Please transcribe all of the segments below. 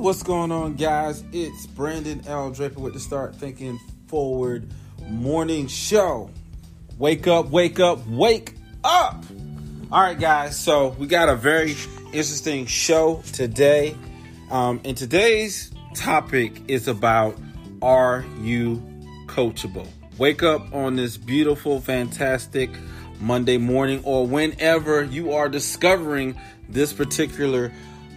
what's going on, guys? It's Brandon L. Draper with the Start Thinking Forward Morning Show. Wake up, wake up, wake up! All right, guys, so we got a very interesting show today. Um, and today's topic is about Are you coachable? Wake up on this beautiful, fantastic Monday morning or whenever you are discovering this particular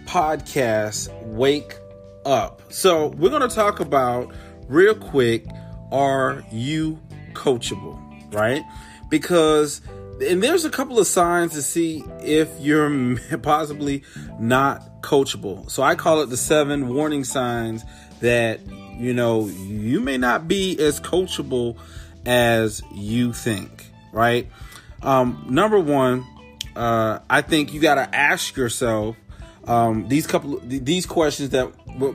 podcast, Wake Up. So, we're going to talk about real quick are you coachable, right? Because and there's a couple of signs to see if you're possibly not coachable. So I call it the seven warning signs that you know you may not be as coachable as you think, right? Um, number one, uh, I think you got to ask yourself um, these couple these questions that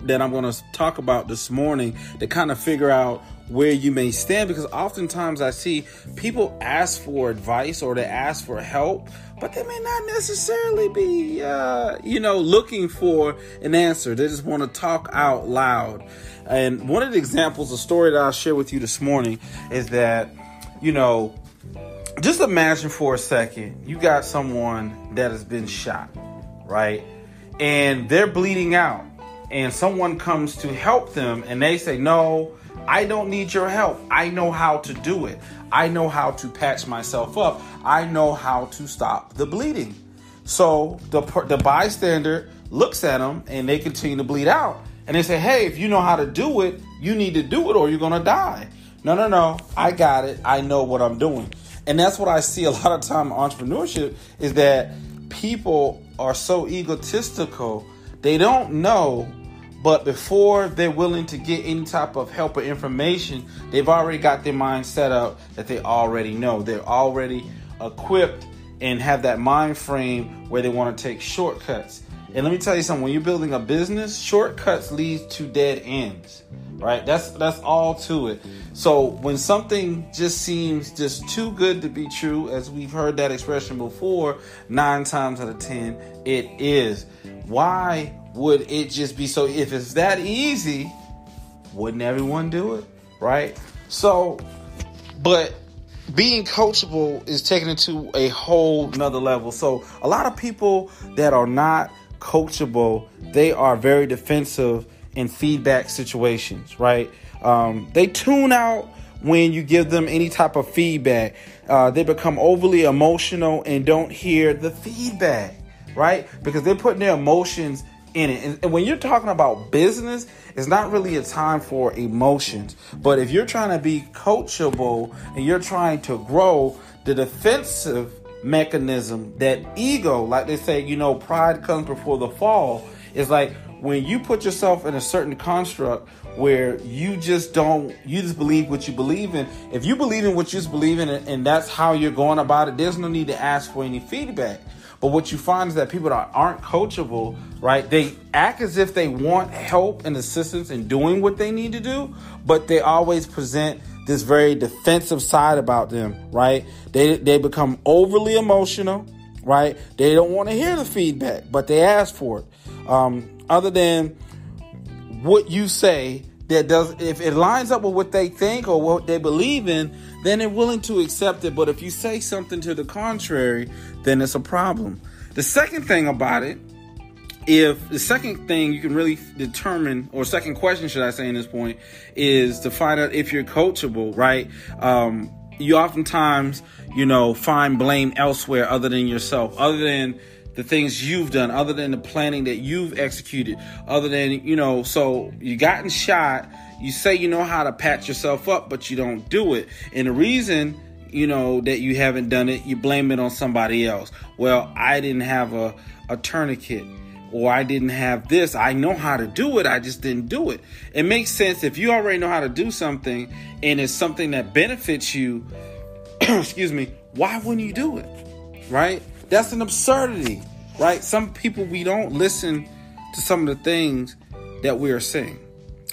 that I'm going to talk about this morning to kind of figure out where you may stand because oftentimes I see people ask for advice or they ask for help, but they may not necessarily be, uh, you know, looking for an answer. They just want to talk out loud. And one of the examples, a story that I'll share with you this morning is that, you know, just imagine for a second you got someone that has been shot, right? And they're bleeding out, and someone comes to help them, and they say, No, I don't need your help. I know how to do it. I know how to patch myself up. I know how to stop the bleeding. So the the bystander looks at them and they continue to bleed out. And they say, "Hey, if you know how to do it, you need to do it or you're to die." No, no, no. I got it. I know what I'm doing. And that's what I see a lot of time in entrepreneurship is that people are so egotistical. They don't know but before they're willing to get any type of help or information, they've already got their mind set up that they already know. They're already equipped and have that mind frame where they want to take shortcuts. And let me tell you something, when you're building a business, shortcuts lead to dead ends. Right? That's that's all to it. So when something just seems just too good to be true, as we've heard that expression before, nine times out of ten, it is. Why would it just be so if it's that easy wouldn't everyone do it right so but being coachable is taken it to a whole nother level so a lot of people that are not coachable they are very defensive in feedback situations right um, they tune out when you give them any type of feedback uh, they become overly emotional and don't hear the feedback right because they're putting their emotions in it. And, and, when you're talking about business, it's not really a time for emotions. But if you're trying to be coachable and you're trying to grow, the defensive mechanism, that ego, like they say, you know, pride comes before the fall, is like when you put yourself in a certain construct where you just don't you just believe what you believe in if you believe in what you just believe in and that's how you're going about it there's no need to ask for any feedback but what you find is that people that aren't coachable, right? They act as if they want help and assistance in doing what they need to do, but they always present this very defensive side about them, right? They they become overly emotional, right? They don't want to hear the feedback, but they ask for it. Um, other than what you say that does if it lines up with what they think or what they believe in, then they're willing to accept it. But if you say something to the contrary, then it's a problem. The second thing about it, if the second thing you can really determine, or second question, should I say, in this point, is to find out if you're coachable, right? Um, you oftentimes, you know, find blame elsewhere other than yourself, other than the things you've done, other than the planning that you've executed, other than, you know, so you gotten shot, you say you know how to patch yourself up, but you don't do it. And the reason you know that you haven't done it, you blame it on somebody else. Well, I didn't have a, a tourniquet or I didn't have this. I know how to do it, I just didn't do it. It makes sense if you already know how to do something and it's something that benefits you, excuse me, why wouldn't you do it? Right? That's an absurdity, right? Some people we don't listen to some of the things that we are saying.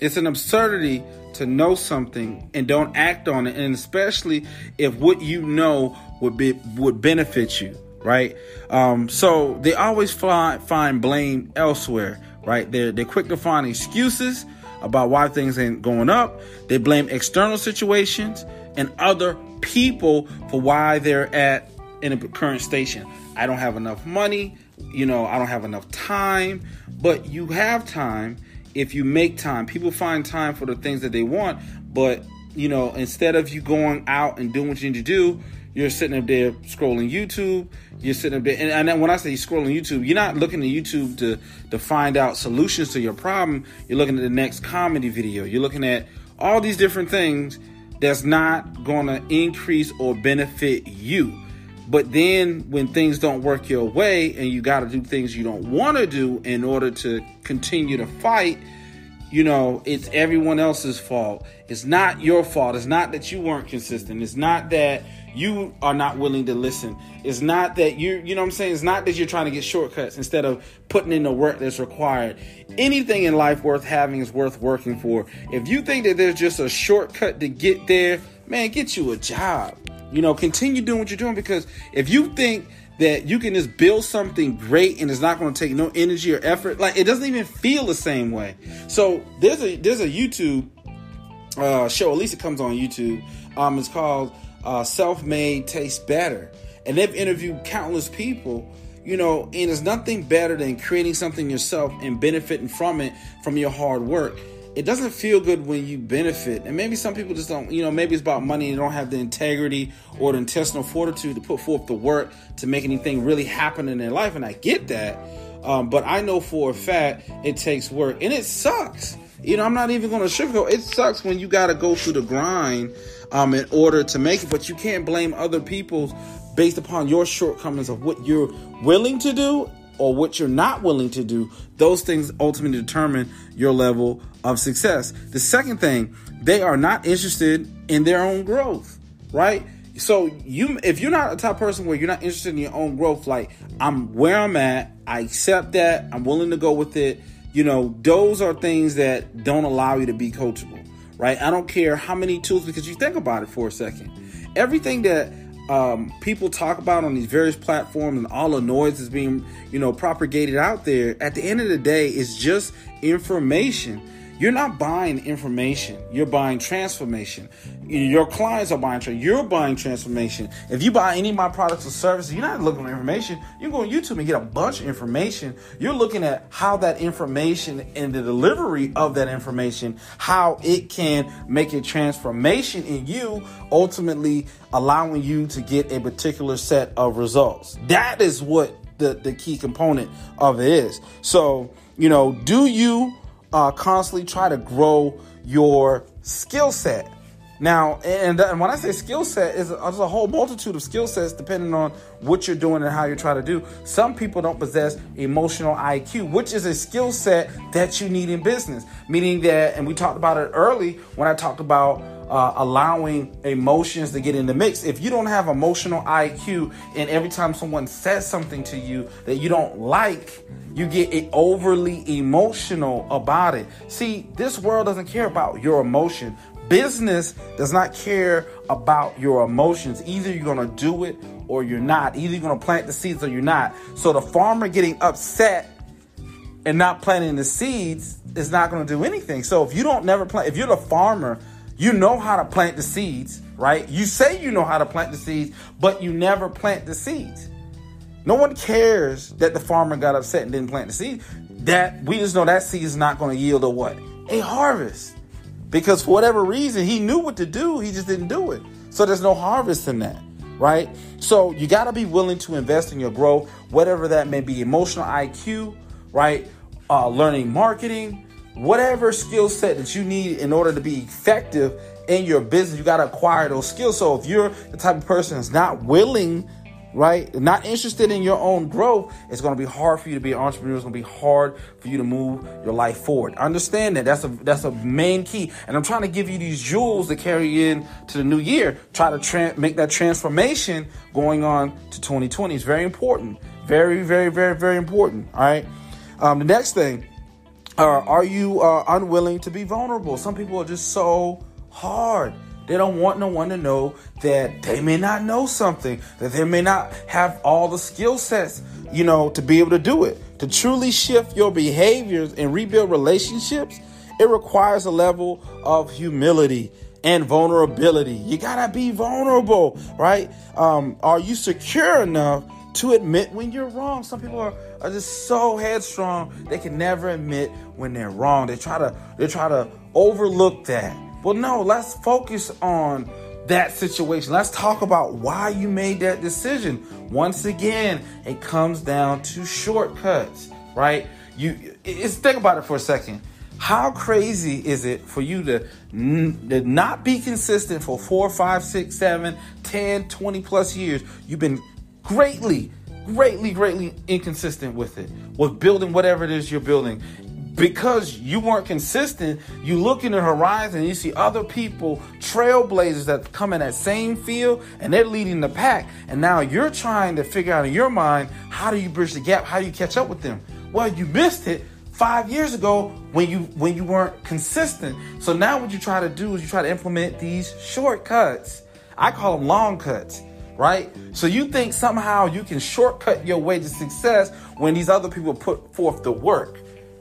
It's an absurdity to know something and don't act on it, and especially if what you know would be would benefit you, right? Um, so they always find find blame elsewhere right? They're they're quick to find excuses about why things ain't going up. They blame external situations and other people for why they're at in a current station. I don't have enough money, you know, I don't have enough time, but you have time if you make time. People find time for the things that they want, but you know, instead of you going out and doing what you need to do, you're sitting up there scrolling YouTube. You're sitting up there, and, and when I say scrolling YouTube, you're not looking at YouTube to to find out solutions to your problem. You're looking at the next comedy video. You're looking at all these different things that's not going to increase or benefit you. But then when things don't work your way and you got to do things you don't want to do in order to continue to fight, you know, it's everyone else's fault. It's not your fault. It's not that you weren't consistent. It's not that you are not willing to listen. It's not that you, you know what I'm saying? It's not that you're trying to get shortcuts instead of putting in the work that's required. Anything in life worth having is worth working for. If you think that there's just a shortcut to get there, man, get you a job. You know, continue doing what you're doing because if you think that you can just build something great and it's not going to take no energy or effort, like it doesn't even feel the same way. So there's a there's a YouTube uh, show, at least it comes on YouTube. Um, it's called uh, Self Made Tastes Better, and they've interviewed countless people. You know, and it's nothing better than creating something yourself and benefiting from it from your hard work it doesn't feel good when you benefit. And maybe some people just don't, you know, maybe it's about money and don't have the integrity or the intestinal fortitude to put forth the work to make anything really happen in their life. And I get that. Um, but I know for a fact it takes work and it sucks. You know, I'm not even going to sugarcoat. It sucks when you got to go through the grind um, in order to make it, but you can't blame other people based upon your shortcomings of what you're willing to do or what you're not willing to do, those things ultimately determine your level of success. The second thing, they are not interested in their own growth, right? So you if you're not a type person where you're not interested in your own growth, like I'm where I'm at, I accept that, I'm willing to go with it, you know, those are things that don't allow you to be coachable, right? I don't care how many tools because you think about it for a second. Everything that um, people talk about on these various platforms and all the noise is being, you know, propagated out there, at the end of the day, it's just information you're not buying information, you're buying transformation. Your clients are buying, you're buying transformation. If you buy any of my products or services, you're not looking for information. You go on YouTube and get a bunch of information. You're looking at how that information and the delivery of that information, how it can make a transformation in you, ultimately allowing you to get a particular set of results. That is what the, the key component of it is. So, you know, do you uh, constantly try to grow your skill set. Now, and, and when I say skill set, is there's a whole multitude of skill sets depending on what you're doing and how you're trying to do. Some people don't possess emotional IQ, which is a skill set that you need in business. Meaning that, and we talked about it early when I talked about uh, allowing emotions to get in the mix. If you don't have emotional IQ, and every time someone says something to you that you don't like, you get overly emotional about it. See, this world doesn't care about your emotion. Business does not care about your emotions. Either you're going to do it or you're not. Either you're going to plant the seeds or you're not. So the farmer getting upset and not planting the seeds is not going to do anything. So if you don't never plant, if you're the farmer you know how to plant the seeds, right? You say you know how to plant the seeds, but you never plant the seeds. No one cares that the farmer got upset and didn't plant the seed. That we just know that seed is not going to yield a what? A harvest. Because for whatever reason, he knew what to do, he just didn't do it. So there's no harvest in that, right? So you got to be willing to invest in your growth, whatever that may be emotional IQ, right? Uh, learning marketing, whatever skill set that you need in order to be effective in your business, you got to acquire those skills. So if you're the type of person that's not willing, right, not interested in your own growth, it's going to be hard for you to be an entrepreneur. It's going to be hard for you to move your life forward. Understand that. That's a that's a main key. And I'm trying to give you these jewels to carry in to the new year. Try to tra- make that transformation going on to 2020. It's very important. Very, very, very, very important. All right. Um, the next thing uh, are you uh, unwilling to be vulnerable? Some people are just so hard. They don't want no one to know that they may not know something, that they may not have all the skill sets, you know, to be able to do it. To truly shift your behaviors and rebuild relationships, it requires a level of humility and vulnerability. You gotta be vulnerable, right? Um, are you secure enough to admit when you're wrong? Some people are, are just so headstrong they can never admit when they're wrong. They try to they try to overlook that. Well, no, let's focus on that situation. Let's talk about why you made that decision. Once again, it comes down to shortcuts, right? You it's think about it for a second. How crazy is it for you to, n- to not be consistent for four, five, six, seven, 10, 20 plus years? You've been greatly, greatly, greatly inconsistent with it, with building whatever it is you're building. Because you weren't consistent, you look in the horizon and you see other people, trailblazers that come in that same field and they're leading the pack. And now you're trying to figure out in your mind, how do you bridge the gap? How do you catch up with them? Well, you missed it five years ago when you when you weren't consistent. So now what you try to do is you try to implement these shortcuts. I call them long cuts, right? So you think somehow you can shortcut your way to success when these other people put forth the work,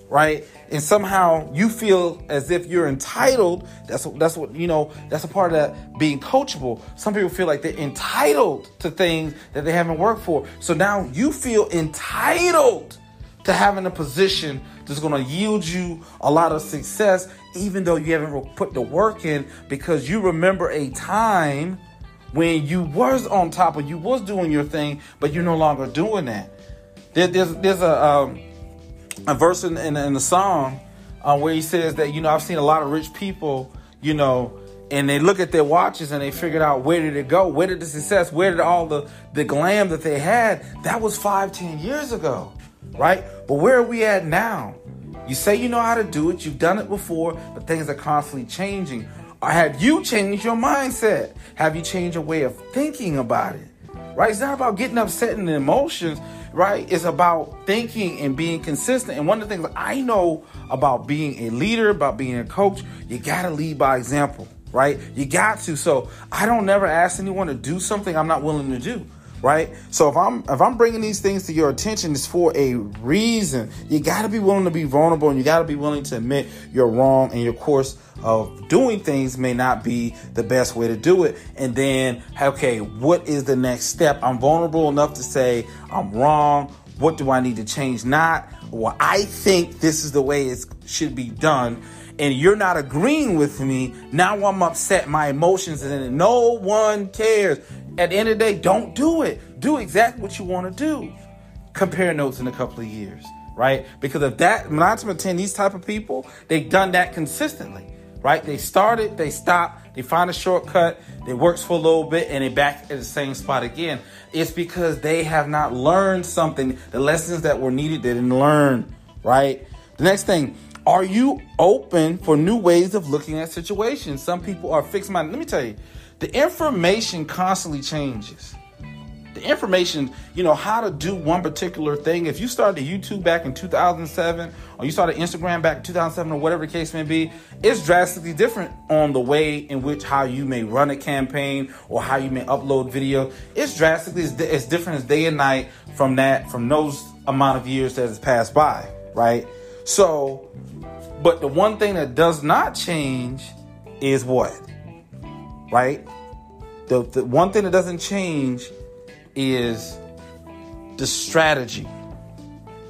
right? And somehow you feel as if you're entitled. That's that's what you know. That's a part of that being coachable. Some people feel like they're entitled to things that they haven't worked for. So now you feel entitled to having a position that's going to yield you a lot of success, even though you haven't put the work in, because you remember a time when you was on top of you was doing your thing, but you're no longer doing that. There, there's there's a um, a verse in, in, in the song uh, where he says that you know I've seen a lot of rich people, you know, and they look at their watches and they figured out where did it go, where did the success, where did all the the glam that they had? That was five, ten years ago right? But where are we at now? You say you know how to do it, you've done it before, but things are constantly changing. Have you changed your mindset? Have you changed your way of thinking about it? Right? It's not about getting upset in the emotions, right? It's about thinking and being consistent. And one of the things I know about being a leader, about being a coach, you gotta lead by example, right? You got to. So I don't never ask anyone to do something I'm not willing to do right? So if I'm if I'm bringing these things to your attention, it's for a reason. You got to be willing to be vulnerable, and you got to be willing to admit you're wrong, and your course of doing things may not be the best way to do it. And then, okay, what is the next step? I'm vulnerable enough to say I'm wrong. What do I need to change? Not, well, I think this is the way it should be done and you're not agreeing with me, now I'm upset. My emotions and no one cares. At the end of the day, don't do it. Do exactly what you want to do. Compare notes in a couple of years, right? Because if that nine to ten, these type of people, they've done that consistently, right? They started, they stopped, they find a shortcut, it works for a little bit, and they back at the same spot again. It's because they have not learned something. The lessons that were needed, they didn't learn, right? The next thing, are you open for new ways of looking at situations? Some people are fixed minded. Let me tell you, the information constantly changes. The information, you know, how to do one particular thing. If you started YouTube back in 2007 or you started Instagram back in 2007 or whatever the case may be, it's drastically different on the way in which how you may run a campaign or how you may upload video. It's drastically it's different as day and night from that from those amount of years that has passed by, right? So, but the one thing that does not change is what? Right? The, the one thing that doesn't change is the strategy.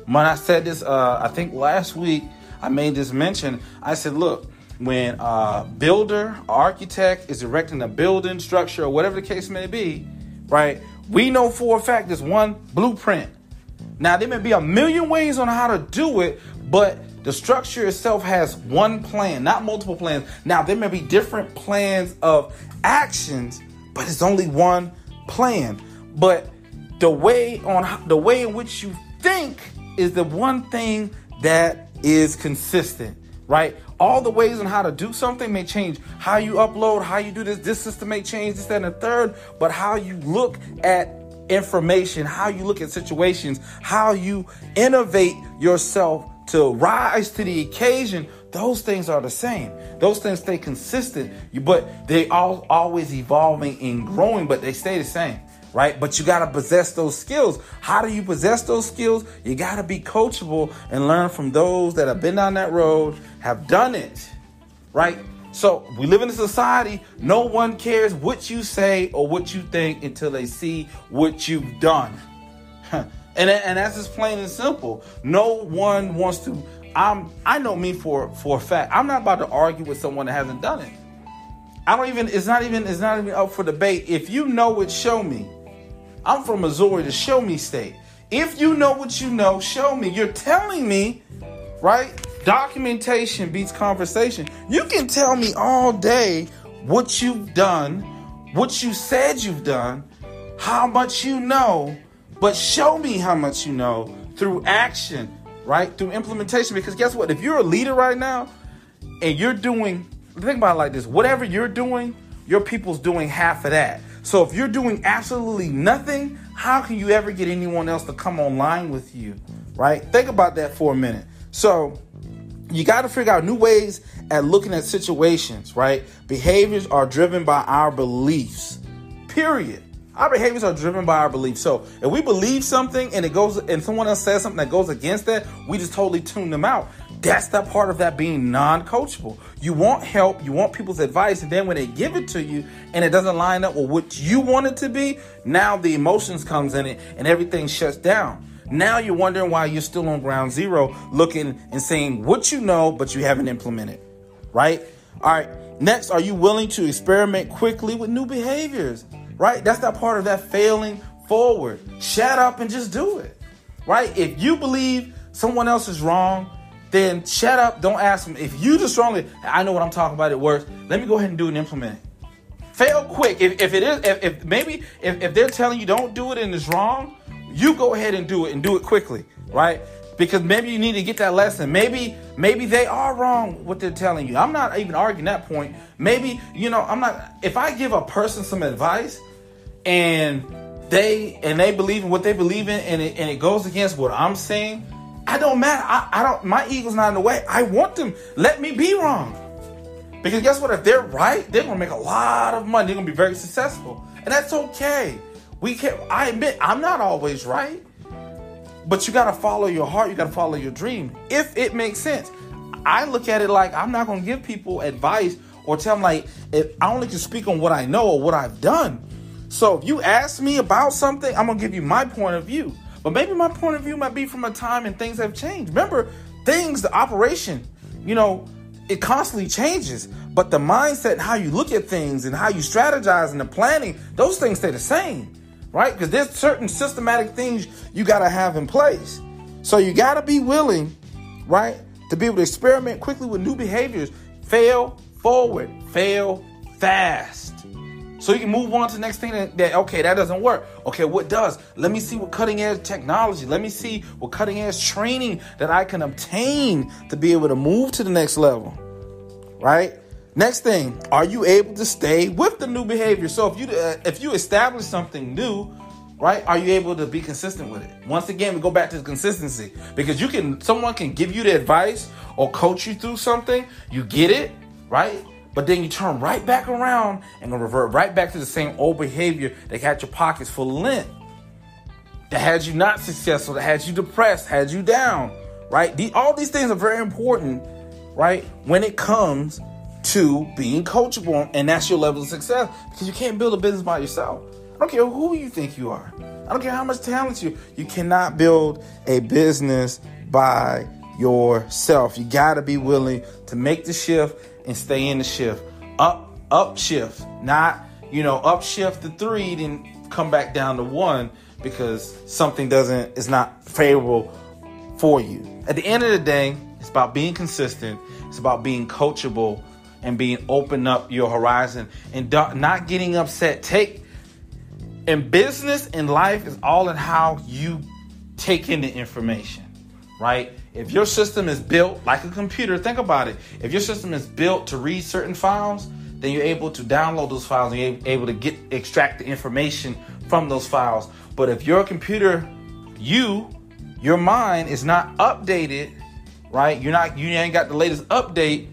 When I said this, uh, I think last week I made this mention. I said, look, when a builder, architect is erecting a building, structure, or whatever the case may be, right? We know for a fact there's one blueprint. Now, there may be a million ways on how to do it, but the structure itself has one plan, not multiple plans. Now, there may be different plans of actions, but it's only one plan. But the way on the way in which you think is the one thing that is consistent, right? All the ways on how to do something may change. How you upload, how you do this, this system may change, this, that, and the third, but how you look at information, how you look at situations, how you innovate yourself to rise to the occasion, those things are the same. Those things stay consistent, but they all always evolving and growing, but they stay the same, right? But you got to possess those skills. How do you possess those skills? You got to be coachable and learn from those that have been down that road, have done it, right? So we live in a society, no one cares what you say or what you think until they see what you've done. and, and that's just plain and simple. No one wants to. I'm I know me for for a fact. I'm not about to argue with someone that hasn't done it. I don't even it's not even it's not even up for debate. If you know it, show me. I'm from Missouri, the show me state. If you know what you know, show me. You're telling me, right? Documentation beats conversation. You can tell me all day what you've done, what you said you've done, how much you know, but show me how much you know through action, right? Through implementation. Because guess what? If you're a leader right now and you're doing, think about it like this whatever you're doing, your people's doing half of that. So if you're doing absolutely nothing, how can you ever get anyone else to come online with you? Right? Think about that for a minute. So you got to figure out new ways at looking at situations, right? Behaviors are driven by our beliefs. Period. Our behaviors are driven by our beliefs. So if we believe something and it goes and someone else says something that goes against that, we just totally tune them out. That's that part of that being non-coachable. You want help, you want people's advice, and then when they give it to you and it doesn't line up with what you want it to be, now the emotions comes in it and everything shuts down. Now you're wondering why you're still on ground zero, looking and saying what you know, but you haven't implemented. Right? All right. Next, are you willing to experiment quickly with new behaviors? Right? That's that part of that failing forward. Shut up and just do it. Right? If you believe someone else is wrong, then shut up. Don't ask them. If you just strongly, I know what I'm talking about, it works. Let me go ahead and do it and implement it. Fail quick. If, if it is, if, if maybe if, if they're telling you don't do it and it's wrong, you go ahead and do it and do it quickly, right? Because maybe you need to get that lesson. Maybe maybe they are wrong what they're telling you. I'm not even arguing that point. Maybe you know I'm not. If I give a person some advice and they and they believe in what they believe in and it, and it goes against what I'm saying, I don't matter. I, I don't. My ego's not in the way. I want them. Let me be wrong. Because guess what? If they're right, they're gonna make a lot of money. They're gonna be very successful, and that's okay. We can't. I admit I'm not always right, but you gotta follow your heart. You gotta follow your dream if it makes sense. I look at it like I'm not gonna give people advice or tell them like if I only can speak on what I know or what I've done. So if you ask me about something, I'm gonna give you my point of view. But maybe my point of view might be from a time and things have changed. Remember, things, the operation, you know, it constantly changes. But the mindset and how you look at things and how you strategize and the planning, those things stay the same, right? Because there's certain systematic things you got to have in place. So you got to be willing, right, to be able to experiment quickly with new behaviors, fail forward, fail fast. So you can move on to the next thing that, that, okay, that doesn't work. Okay, what does? Let me see what cutting edge technology, let me see what cutting edge training that I can obtain to be able to move to the next level. Right? Next thing, are you able to stay with the new behavior? So if you uh, if you establish something new, right? Are you able to be consistent with it? Once again, we go back to consistency because you can someone can give you the advice or coach you through something, you get it, right? But then you turn right back around and revert right back to the same old behavior that had your pockets full of lint, that had you not successful, that had you depressed, had you down, right? All these things are very important, right? When it comes to being coachable, and that's your level of success because you can't build a business by yourself. I don't care who you think you are. I don't care how much talent you. You cannot build a business by yourself. You got to be willing to make the shift and stay in the shift. Up, up shift, not, you know, up shift to three, then come back down to one because something doesn't, is not favorable for you. At the end of the day, it's about being consistent, it's about being coachable and being open up your horizon and not getting upset. Take in business and life is all in how you take in the information, right? If your system is built like a computer, think about it. If your system is built to read certain files, then you're able to download those files and you're able to get extract the information from those files. But if your computer, you, your mind is not updated, right? You're not you ain't got the latest update.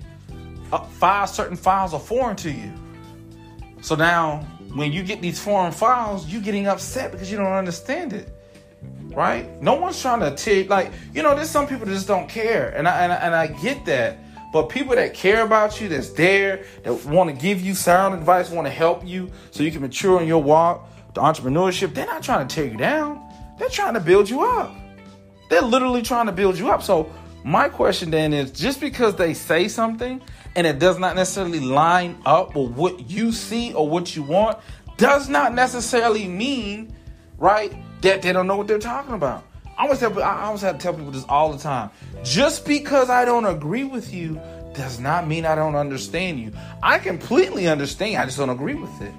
Uh, files, certain files are foreign to you. So now when you get these foreign files, you're getting upset because you don't understand it. Right? No one's trying to tear like, you know, there's some people that just don't care. And I and I, and I get that. But people that care about you, that's there, that want to give you sound advice, want to help you so you can mature in your walk, the entrepreneurship, they're not trying to tear you down. They're trying to build you up. They're literally trying to build you up. So my question then is just because they say something and it does not necessarily line up with what you see or what you want, does not necessarily mean, right, that they don't know what they're talking about. I always have I always have to tell people this all the time. Just because I don't agree with you does not mean I don't understand you. I completely understand. I just don't agree with it.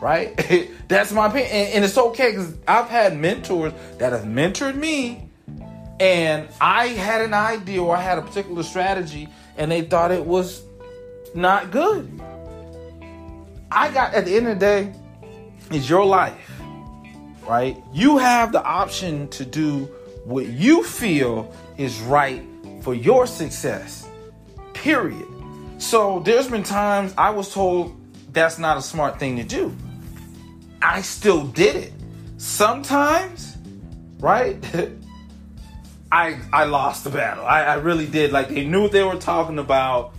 Right? That's my opinion. And, and it's okay because I've had mentors that have mentored me, and I had an idea or I had a particular strategy, and they thought it was not good. I got at the end of the day, it's your life, right? You have the option to do what you feel is right for your success. Period. So there's been times I was told that's not a smart thing to do. I still did it. Sometimes, right? I I lost the battle. I, I really did. Like they knew what they were talking about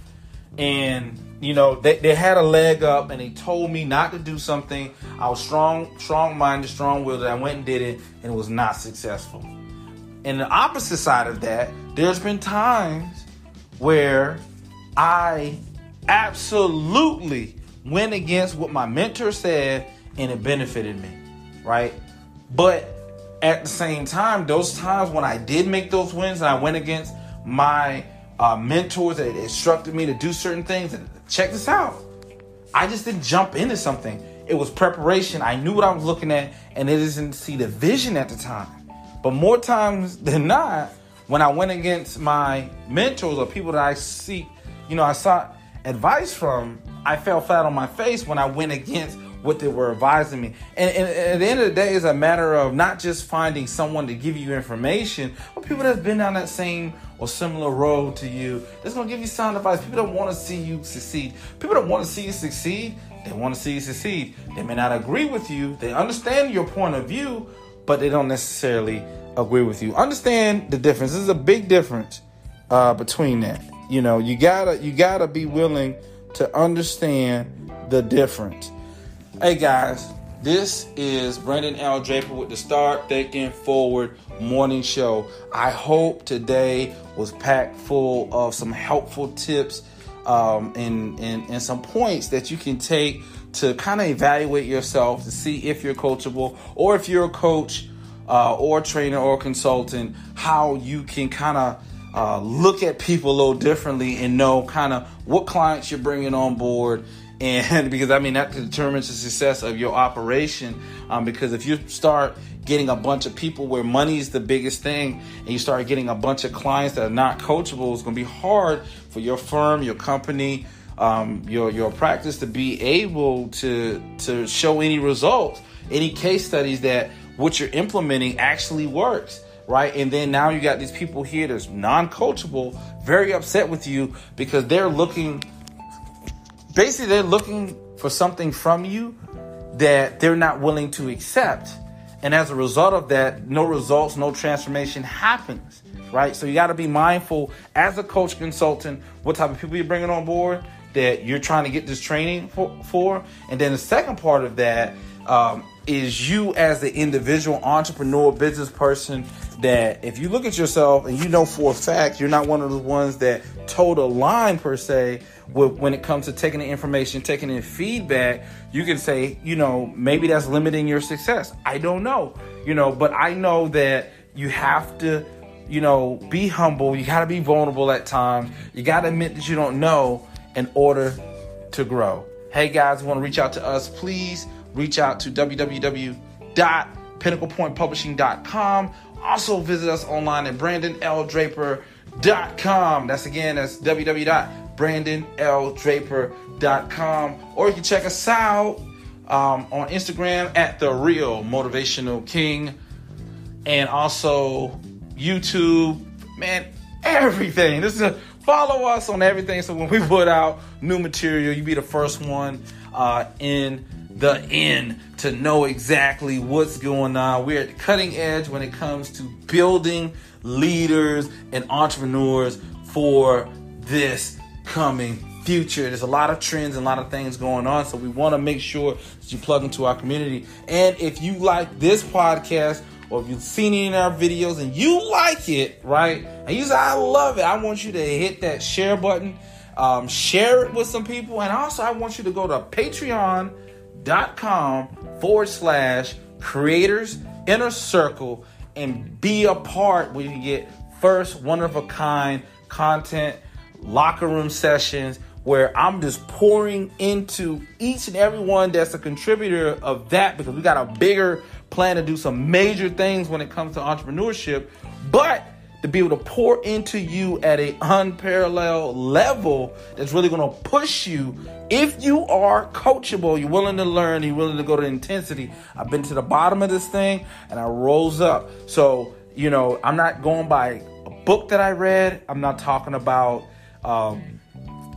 and you know they, they had a leg up and they told me not to do something. I was strong strong minded strong willed i went and did it and it was not successful. And the opposite side of that there's been times where i absolutely went against what my mentor said and it benefited me right? But at the same time those times when i did make those wins and i went against my uh, mentors that instructed me to do certain things. And check this out. I just didn't jump into something. It was preparation. I knew what I was looking at, and it didn't see the vision at the time. But more times than not, when I went against my mentors or people that I seek, you know, I sought advice from, I fell flat on my face when I went against what they were advising me. And, and, at the end of the day, it's a matter of not just finding someone to give you information, but people that's been down that same or similar role to you that's gonna give you sound advice. People don't want to see you succeed. People don't want to see you succeed. They want to see you succeed. They may not agree with you. They understand your point of view, but they don't necessarily agree with you. Understand the difference. There's a big difference uh, between that. You know, you gotta you gotta be willing to understand the difference. Hey guys, this is Brandon L. Draper with the Start Thinking Forward morning show. I hope today was packed full of some helpful tips um, and, and, and some points that you can take to kind of evaluate yourself to see if you're coachable or if you're a coach uh, or trainer or consultant, how you can kind of uh, look at people a little differently and know kind of what clients you're bringing on board and because I mean that determines the success of your operation. Um, because if you start getting a bunch of people where money is the biggest thing, and you start getting a bunch of clients that are not coachable, it's going to be hard for your firm, your company, um, your your practice to be able to to show any results, any case studies that what you're implementing actually works right? And then now you got these people here that's non-coachable, very upset with you because they're looking basically they're looking for something from you that they're not willing to accept. And as a result of that, no results, no transformation happens, right? So you got to be mindful as a coach consultant what type of people you're bringing on board that you're trying to get this training for. for. And then the second part of that um, is you as the individual entrepreneur, business person that if you look at yourself and you know for a fact you're not one of the ones that told a line per se when it comes to taking the information, taking in feedback, you can say, you know, maybe that's limiting your success. I don't know, you know, but I know that you have to, you know, be humble. You got to be vulnerable at times. You got to admit that you don't know in order to grow. Hey guys, want to reach out to us? Please reach out to www.pinnaclepointpublishing.com. Also visit us online at brandonldraper.com. That's again, that's www brandonldraper.com. Or you can check us out um, on Instagram at The Real Motivational King and also YouTube. Man, everything. This is a, follow us on everything. So when we put out new material, you be the first one uh, in the in to know exactly what's going on. We're at the cutting edge when it comes to building leaders and entrepreneurs for this coming future. There's a lot of trends and a lot of things going on, so we want to make sure that you plug into our community. And if you like this podcast, or if you've seen any of our videos and you like it, right? And you say, I love it. I want you to hit that share button, um, share it with some people. And also, I want you to go to patreon.com forward slash creators inner circle and be a part where you get first one of a kind content, locker room sessions where I'm just pouring into each and every one that's a contributor of that because we got a bigger plan to do some major things when it comes to entrepreneurship, but to be able to pour into you at a unparalleled level that's really going to push you. If you are coachable you're willing to learn you're willing to go to intensity. I've been to the bottom of this thing and i rose up. So you know i'm not going by a book that i read. I'm not talking about um,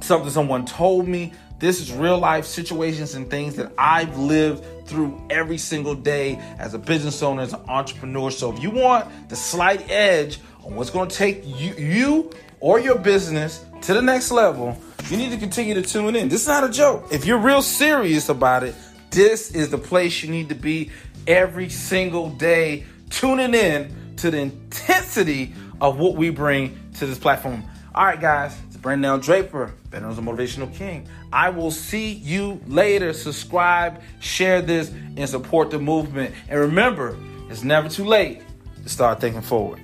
something someone told me this is real life situations and things that I've lived through every single day as a business owner, as an entrepreneur. So if you want the slight edge on what's going to take you, you or your business to the next level, you need to continue to tune in. This is not a joke. If you're real serious about it, this is the place you need to be every single day, tuning in to the intensity of what we bring to this platform. All right, guys, Brandon. Draper, Veterans of Motivational King. I will see you later. Subscribe, share this, and support the movement. And remember, it's never too late to start thinking forward.